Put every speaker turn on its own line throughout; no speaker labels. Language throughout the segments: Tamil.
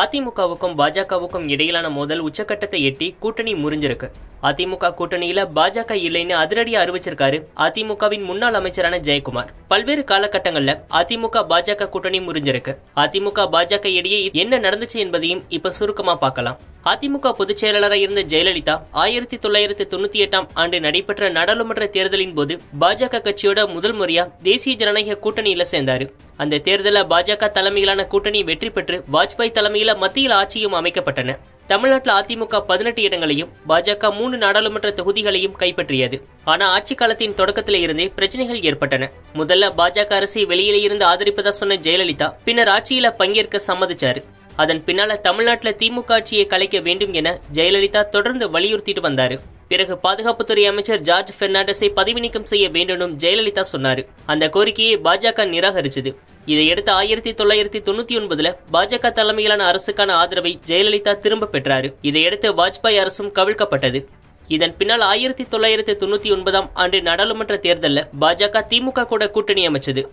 அதிமுகவுக்கும் பாஜகவுக்கும் இடையிலான மோதல் உச்சக்கட்டத்தை எட்டி கூட்டணி முறிஞ்சிருக்கு. அதிமுக கூட்டணியில பாஜக இல்லைன்னு அதிரடியா அறிவிச்சிருக்காரு அதிமுகவின் முன்னாள் அமைச்சரான ஜெயக்குமார். பல்வேறு காலகட்டங்கள்ல அதிமுக பாஜக கூட்டணி முறிஞ்சிருக்கு. அதிமுக பாஜக இடையே என்ன நடந்துச்சு என்பதையும் இப்ப சுருக்கமா பார்க்கலாம். அதிமுக பொதுச் செயலாளராக இருந்த ஜெயலலிதா ஆயிரத்தி தொள்ளாயிரத்தி தொண்ணூத்தி எட்டாம் ஆண்டு நடைபெற்ற நாடாளுமன்ற தேர்தலின் போது பாஜக கட்சியோட முதல் முறையா தேசிய ஜனநாயக கூட்டணியில சேர்ந்தாரு. அந்த தேர்தலில் பாஜக தலைமையிலான கூட்டணி வெற்றி பெற்று வாஜ்பாய் தலைமையில் மத்தியில் ஆட்சியும் அமைக்கப்பட்டன. தமிழ்நாட்டில் அதிமுக பதினெட்டு இடங்களையும் பாஜக மூணு நாடாளுமன்ற தொகுதிகளையும் கைப்பற்றியது. ஆனா ஆட்சி காலத்தின் தொடக்கத்தில இருந்தே பிரச்சனைகள் ஏற்பட்டன. முதல்ல பாஜக அரசை வெளியில இருந்து ஆதரிப்பதா சொன்ன ஜெயலலிதா பின்னர் ஆட்சியில பங்கேற்க சம்மதிச்சாரு. அதன் பின்னால தமிழ்நாட்டில் திமுக ஆட்சியை கலைக்க வேண்டும் என ஜெயலலிதா தொடர்ந்து வலியுறுத்திட்டு வந்தாரு. பிறகு பாதுகாப்புத்துறை அமைச்சர் ஜார்ஜ் பெர்னாண்டஸை பதவி நீக்கம் செய்ய வேண்டும் ஜெயலலிதா சொன்னார். அந்த கோரிக்கையை பாஜக நிராகரிச்சது. இதையடுத்து ஆயிரத்தி தொள்ளாயிரத்தி தொண்ணூத்தி ஒன்பதுல பாஜக தலைமையிலான அரசுக்கான ஆதரவை ஜெயலலிதா திரும்ப பெற்றாரு. இதையடுத்து வாஜ்பாய் அரசும் கவிழ்க்கப்பட்டது. இதன் பின்னால் ஆயிரத்தி தொள்ளாயிரத்தி தொண்ணூத்தி ஒன்பதாம் ஆண்டு நாடாளுமன்ற தேர்தலில் பாஜக திமுக கூட கூட்டணி அமைச்சது.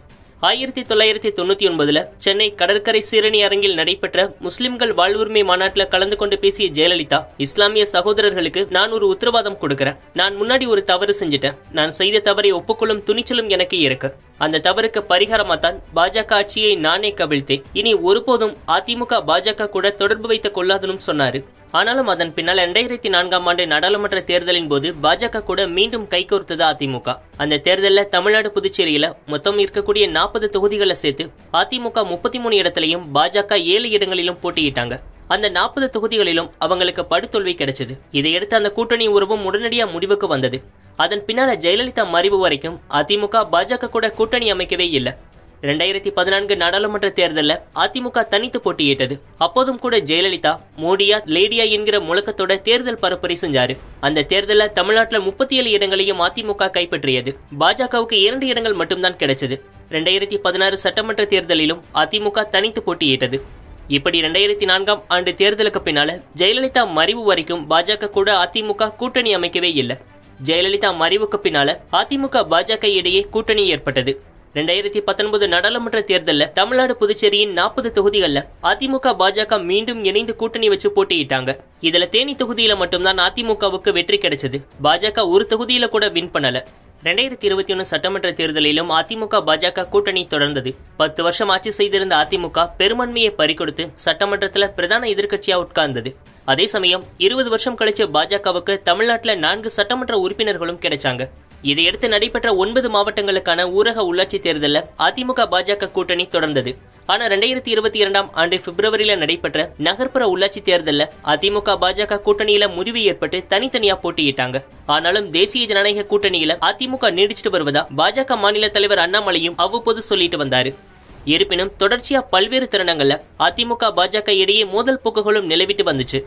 ஆயிரத்தி தொள்ளாயிரத்தி தொண்ணூத்தி ஒன்பதுல சென்னை கடற்கரை சீரணி அரங்கில் நடைபெற்ற முஸ்லிம்கள் வாழ்வுரிமை மாநாட்டில் கலந்து கொண்டு பேசிய ஜெயலலிதா இஸ்லாமிய சகோதரர்களுக்கு நான் ஒரு உத்தரவாதம் கொடுக்கிறேன். நான் முன்னாடி ஒரு தவறு செஞ்சுட்டேன். நான் செய்த தவறை ஒப்புக்கொள்ளும் துணிச்சலும் எனக்கு இருக்கு. அந்த தவறுக்கு பரிகாரமா தான் பாஜக ஆட்சியை நானே கவிழ்த்தேன். இனி ஒருபோதும் அதிமுக பாஜக கூட தொடர்பு வைத்துக் கொள்ளாதுன்னு சொன்னாரு. ஆனாலும் அதன் பின்னால் இரண்டாயிரத்தி நான்காம் ஆண்டு நாடாளுமன்ற தேர்தலின் போது பாஜக கூட மீண்டும் கைகோர்த்தது அதிமுக. அந்த தேர்தலில் தமிழ்நாடு புதுச்சேரியில மொத்தம் இருக்கக்கூடிய நாற்பது தொகுதிகளை சேர்த்து அதிமுக முப்பத்தி மூணு இடத்திலையும் பாஜக ஏழு இடங்களிலும் போட்டியிட்டாங்க. அந்த நாற்பது தொகுதிகளிலும் அவங்களுக்கு படுதோல்வி கிடைச்சது. இதையடுத்து அந்த கூட்டணி உறவும் உடனடியா முடிவுக்கு வந்தது. அதன் பின்னால ஜெயலலிதா மறைவு வரைக்கும் அதிமுக பாஜக கூட கூட்டணி அமைக்கவே இல்லை. ரெண்டாயிரத்தி பதினான்கு நாடாளுமன்ற தேர்தலில் அதிமுக தனித்து போட்டியிட்டது. அப்போதும் கூட ஜெயலலிதா மோடியா லேடியா என்கிற முழக்கத்தோட தேர்தல் பரப்புரை செஞ்சாரு. அந்த தேர்தலில் தமிழ்நாட்டில் முப்பத்தி ஏழு இடங்களையும் அதிமுக கைப்பற்றியது. பாஜகவுக்கு இரண்டு இடங்கள் மட்டும்தான் கிடைச்சது. ரெண்டாயிரத்தி பதினாறு சட்டமன்ற தேர்தலிலும் அதிமுக தனித்து போட்டியிட்டது. இப்படி ரெண்டாயிரத்தி நான்காம் ஆண்டு தேர்தலுக்கு பின்னால ஜெயலலிதா மறைவு வரைக்கும் பாஜக கூட அதிமுக கூட்டணி அமைக்கவே இல்லை. ஜெயலலிதா மறைவுக்கு பின்னால அதிமுக பாஜக இடையே கூட்டணி ஏற்பட்டது. ரெண்டாயிரத்தி பத்தொன்பது நாடாளுமன்ற தேர்தலில் தமிழ்நாடு புதுச்சேரியின் நாற்பது தொகுதிகளில் அதிமுக பாஜக மீண்டும் இணைந்து கூட்டணி வச்சு போட்டியிட்டாங்க. இதுல தேனி தொகுதியில மட்டும்தான் அதிமுகவுக்கு வெற்றி கிடைச்சது. பாஜக ஒரு தொகுதியில கூட வின் பண்ணல. ரெண்டாயிரத்தி இருபத்தி ஒன்னு சட்டமன்ற தேர்தலிலும் அதிமுக பாஜக கூட்டணி தொடர்ந்தது. பத்து வருஷம் ஆட்சி செய்திருந்த அதிமுக பெரும்பான்மையை பறிகொடுத்து சட்டமன்றத்துல பிரதான எதிர்க்கட்சியா உட்கார்ந்தது. அதே சமயம் இருபது வருஷம் கழிச்ச பாஜகவுக்கு தமிழ்நாட்டில் நான்கு சட்டமன்ற உறுப்பினர்களும் கிடைச்சாங்க. இதையடுத்து நடைபெற்ற ஒன்பது மாவட்டங்களுக்கான ஊரக உள்ளாட்சி தேர்தலில் அதிமுக பாஜக கூட்டணி தொடர்ந்தது. ஆனா ரெண்டாயிரத்தி இருபத்தி இரண்டாம் ஆண்டு பிப்ரவரியில நடைபெற்ற நகர்ப்புற உள்ளாட்சி தேர்தலில் அதிமுக பாஜக கூட்டணியில முறிவு ஏற்பட்டு தனித்தனியா போட்டியிட்டாங்க. ஆனாலும் தேசிய ஜனநாயக கூட்டணியில அதிமுக நீடிச்சிட்டு வருவதா பாஜக மாநில தலைவர் அண்ணாமலையும் அவ்வப்போது சொல்லிட்டு வந்தாரு. இருப்பினும் தொடர்ச்சியா பல்வேறு தருணங்கள்ல அதிமுக பாஜக இடையே மோதல் போக்குகளும் நிலவிட்டு வந்துச்சு.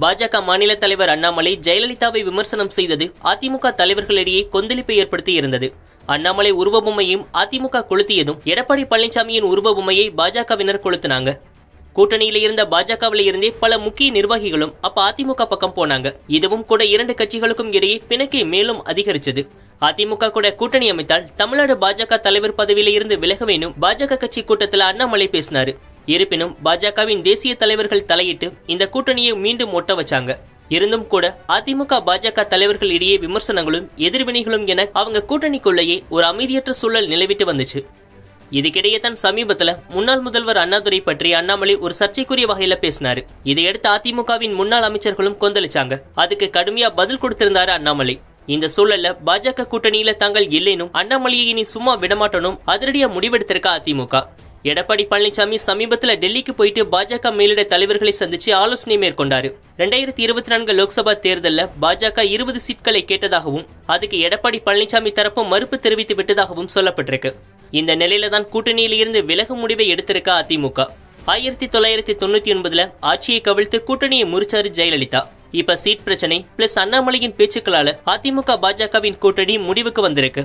பாஜக மாநில தலைவர் அண்ணாமலை ஜெயலலிதாவை விமர்சனம் செய்தது அதிமுக தலைவர்களிடையே கொந்தளிப்பை ஏற்படுத்தி இருந்தது அண்ணாமலை உருவபொம்மையும் அதிமுக கொளுத்தியதும் எடப்பாடி பழனிசாமியின் உருவபொம்மையை பாஜகவினர் கொளுத்தினாங்க. கூட்டணியில் இருந்த பாஜகவில இருந்தே பல முக்கிய நிர்வாகிகளும் அப்ப அதிமுக பக்கம் போனாங்க. இதுவும் கூட இரண்டு கட்சிகளுக்கும் இடையே பிணக்கை மேலும் அதிகரிச்சது. அதிமுக கூட கூட்டணி அமைத்தால் தமிழ்நாடு பாஜக தலைவர் பதவியில இருந்து விலக வேண்டும். பாஜக கட்சி கூட்டத்தில் அண்ணாமலை பேசினாரு. இருப்பினும் பாஜகவின் தேசிய தலைவர்கள் தலையிட்டு இந்த கூட்டணியை மீண்டும் ஒட்ட வச்சாங்க. இருந்தும் கூட அதிமுக பாஜக தலைவர்கள் இடையே விமர்சனங்களும் எதிர்வினைகளும் என அவங்க கூட்டணிக்குள்ளேயே ஒரு அமைதியற்ற சூழல் நிலவிட்டு வந்துச்சு. இதுக்கிடையே தான் சமீபத்துல முன்னாள் முதல்வர் அண்ணாதுரை பற்றி அண்ணாமலை ஒரு சர்ச்சைக்குரிய வகையில பேசினாரு. இதையடுத்து அதிமுகவின் முன்னாள் அமைச்சர்களும் கொந்தளிச்சாங்க. அதுக்கு கடுமையா பதில் கொடுத்திருந்தாரு அண்ணாமலை. இந்த சூழல்ல பாஜக கூட்டணியில தாங்கள் இல்லைனும் அண்ணாமலையை இனி சும்மா விடமாட்டனும் அதிரடியா முடிவெடுத்திருக்க அதிமுக. எடப்பாடி பழனிசாமி சமீபத்தில் டெல்லிக்கு போயிட்டு பாஜக மேலிட தலைவர்களை சந்திச்சு ஆலோசனை மேற்கொண்டாரு. ரெண்டாயிரத்தி இருபத்தி நான்கு லோக்சபா தேர்தலில் பாஜக இருபது சீட்களை கேட்டதாகவும் அதுக்கு எடப்பாடி பழனிசாமி தரப்பு மறுப்பு தெரிவித்து விட்டதாகவும் சொல்லப்பட்டிருக்கு. இந்த நிலையில தான் கூட்டணியில் இருந்து விலகும் முடிவை எடுத்திருக்க அதிமுக. ஆயிரத்தி தொள்ளாயிரத்தி தொண்ணூத்தி ஒன்பதுல ஆட்சியை கவிழ்த்து கூட்டணியை முறிச்சாரு ஜெயலலிதா. இப்ப சீட் பிரச்சனை பிளஸ் அண்ணாமலையின் பேச்சுக்களால அதிமுக பாஜகவின் கூட்டணி முடிவுக்கு வந்திருக்கு.